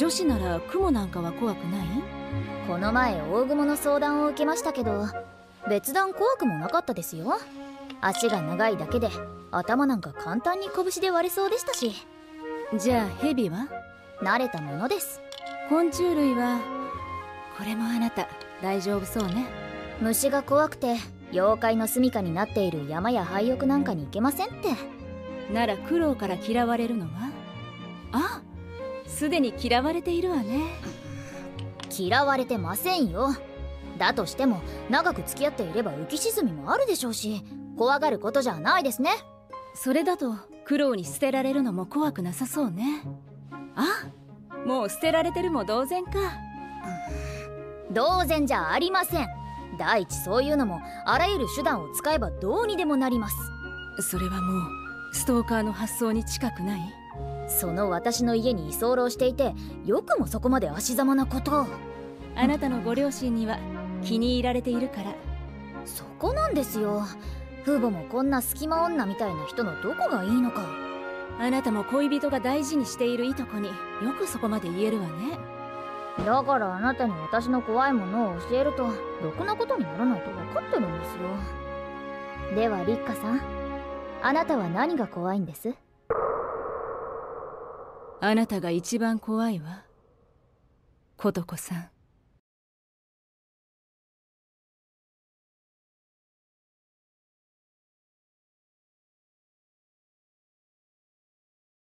女子なら雲なんかは怖くない？この前大雲の相談を受けましたけど別段怖くもなかったですよ。足が長いだけで頭なんか簡単に拳で割れそうでしたし。じゃあヘビは？慣れたものです。昆虫類は？これもあなた大丈夫そうね。虫が怖くて妖怪の住処になっている山や廃屋なんかに行けませんって。なら苦労から嫌われるのは？あ？すでに嫌われているわね。嫌われてませんよ。だとしても長く付き合っていれば浮き沈みもあるでしょうし怖がることじゃないですね。それだと苦労に捨てられるのも怖くなさそうね。あもう捨てられてるも同然か。同然じゃありません。第一そういうのもあらゆる手段を使えばどうにでもなります。それはもうストーカーの発想に近くない？その私の家に居候していてよくもそこまで足ざまなことを。あなたのご両親には気に入られているから。そこなんですよ。父母もこんな隙間女みたいな人のどこがいいのか。あなたも恋人が大事にしているいとこによくそこまで言えるわね。だからあなたに私の怖いものを教えるとろくなことにならないと分かってるんですよ。では立花さん。あなたは何が怖いんです？あなたが一番怖いわ。琴子さん。